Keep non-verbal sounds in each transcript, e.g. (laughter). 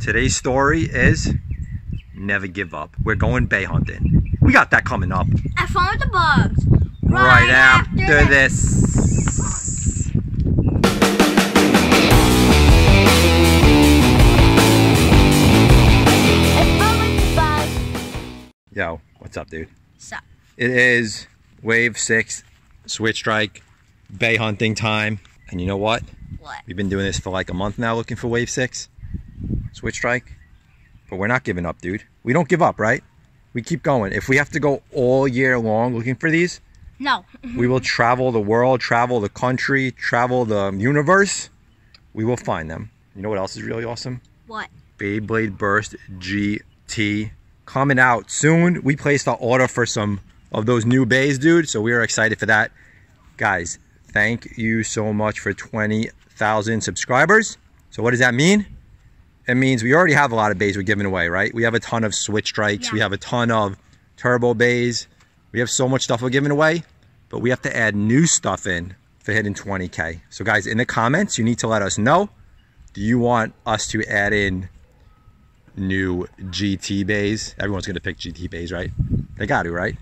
Today's story is never give up. We're going bey hunting. We got that coming up fun with the bugs. right, after, this. Have fun with the bugs. Yo, what's up, dude? Sup? It is wave six, switch strike, bey hunting time. And you know what? What? We've been doing this for like a month now looking for wave six, switch strike. But we're not giving up, dude. We don't give up, right? We keep going. If we have to go all year long looking for these, No. we will (laughs) travel the world, travel the country, travel the universe. We will find them. You know what else is really awesome? What? Beyblade Burst GT coming out soon. We placed our order for some of those new beys, dude. So we are excited for that. Guys, thank you so much for 20,000 subscribers. So what does that mean? It means we already have a lot of beys we're giving away, right? We have a ton of switch strikes. We have a ton of turbo beys. We have so much stuff we're giving away, but we have to add new stuff in for hitting 20K. So guys, in the comments, you need to let us know. Do you want us to add in new GT beys. Everyone's gonna pick GT beys, right? They got to, right?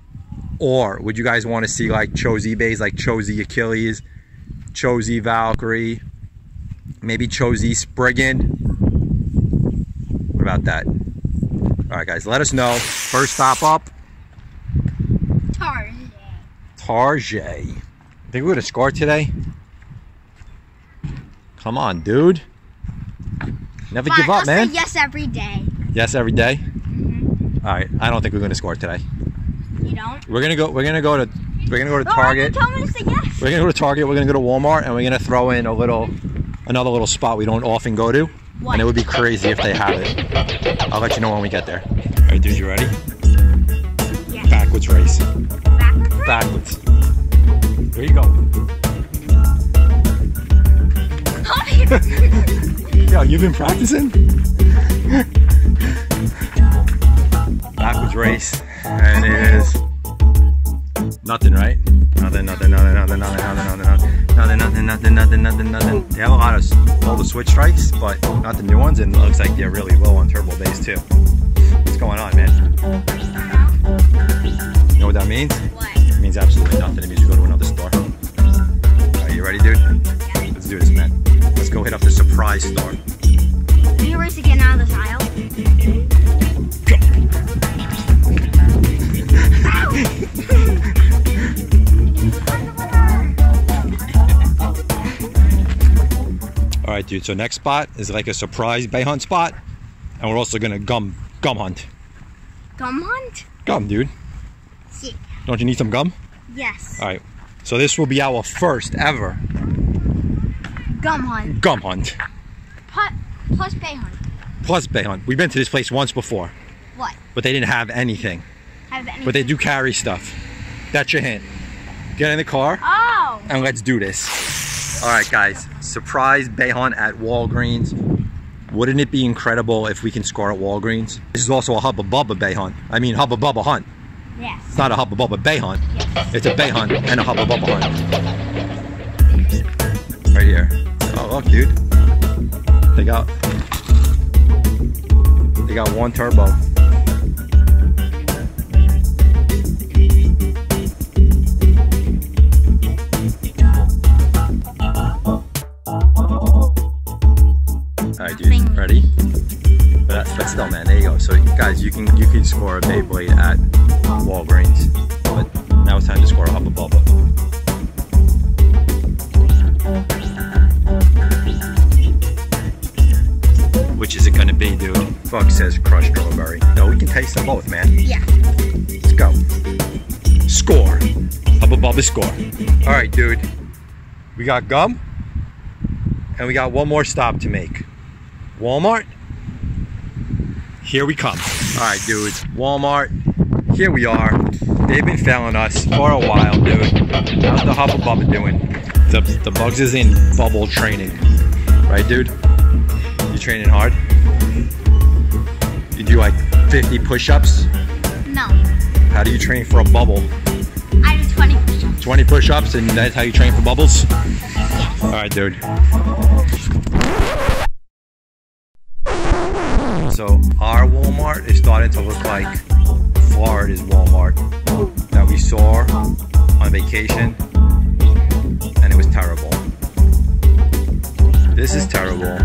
Or would you guys want to see like Cho-Z beys, like Cho-Z Achilles, Cho-Z Valkyrie, maybe Cho-Z Spriggan? About that? All right, guys, let us know. First stop up, Tarzan. Tarjay. Think we're gonna score today? Come on, dude. Never give up, I'll man. Yes every day. Yes, every day. Mm-hmm. All right, I don't think we're gonna score today. You don't? We're gonna go. We're gonna go to. We're gonna go to Oh, Target. Tell me to say yes. We're gonna go to Target. We're gonna go to Walmart, and we're gonna throw in a little, another little spot we don't often go to. What? And it would be crazy if they have it. I'll let you know when we get there. All right, dude, you ready? Yes. Backwards race. Backwards? Backwards. There you go. (laughs) Yo, you've been practicing? (laughs) Backwards race. And it is nothing, right? Nothing, nothing, nothing, nothing, nothing, nothing, nothing, nothing, nothing, nothing, nothing, nothing, nothing. They have a lot of all the switch strikes, but not the new ones, and it looks like they're really low on turbo beys too. What's going on, man? You know what that means? What? It means absolutely nothing. It means you go to another store. Are you ready, dude? Let's do this, man. Let's go hit up the surprise store. Are you ready to get out of this aisle? Right, dude. So next spot is like a surprise bey hunt spot, and we're also gonna gum gum hunt. Gum hunt? Gum, dude. Sick. Don't you need some gum? Yes. All right. So this will be our first ever Gum hunt. gum hunt Plus, plus bey hunt. plus bey hunt. We've been to this place once before, What? but they didn't have anything. Have any? But they do carry stuff. That's your hint. Get in the car. Oh. and let's do this. All right, guys, surprise bey hunt at Walgreens. Wouldn't it be incredible if we can score at Walgreens? This is also a Hubba Bubba bey hunt. I mean, Hubba Bubba hunt. Yes. It's not a Hubba Bubba bey hunt. Yes. It's a bey hunt and a Hubba Bubba hunt. Right here. Oh, look, dude. They got, they got one turbo. Man, there you go. So, guys, you can you can score a Beyblade at Walgreens, but now it's time to score a Hubba Bubba. Which is it gonna be, dude? Fuck says crushed strawberry. No, we can taste them both, man. Yeah. Let's go. Score. Hubba Bubba score. All right, dude. We got gum, and we got one more stop to make. Walmart. Here we come. All right, dudes. Walmart. Here we are. They've been failing us for a while, dude. How's the Hubba Bubba doing? The, the Bugs is in bubble training. Right, dude? You training hard? You do like 50 push-ups? No. How do you train for a bubble? I do 20 push-ups. 20 push-ups and that's how you train for bubbles? All right, dude. So our Walmart is starting to look like Florida's Walmart that we saw on vacation, and it was terrible. This is terrible.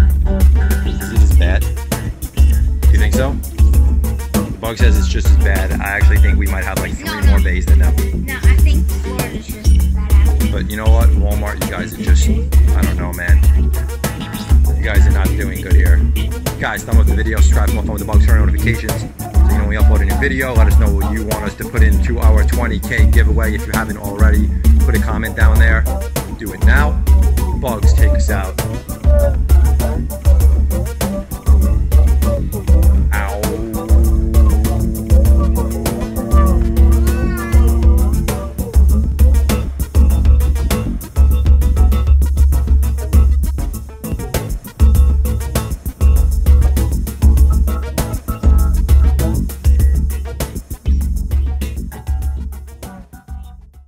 This Is bad? Do you think so? Bug says it's just as bad. I actually think we might have like three No, more no. beys than them. No, I think Florida's just as bad. But you know what? Walmart, you guys are just, Guys, thumb up the video, subscribe to my with the bugs turn on notifications. So you know when we upload a new video, let us know what you want us to put into our 20K giveaway. If you haven't already, put a comment down there. Do it now. Bugs, take us out.